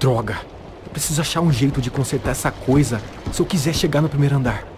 Droga. Eu preciso achar um jeito de consertar essa coisa se eu quiser chegar no primeiro andar.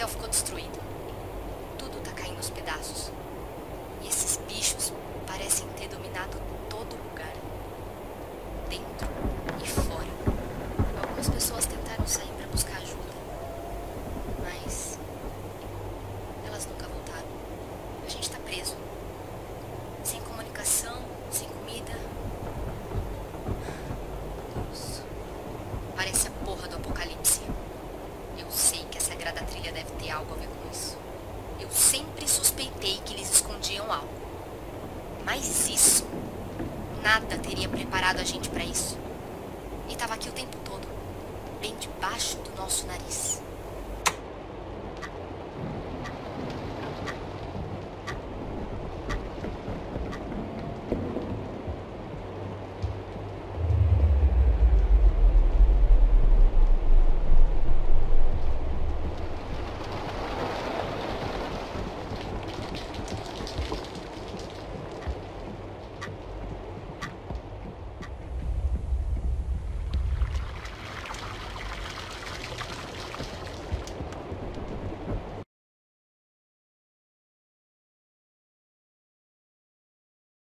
hotel ficou destruído. A gente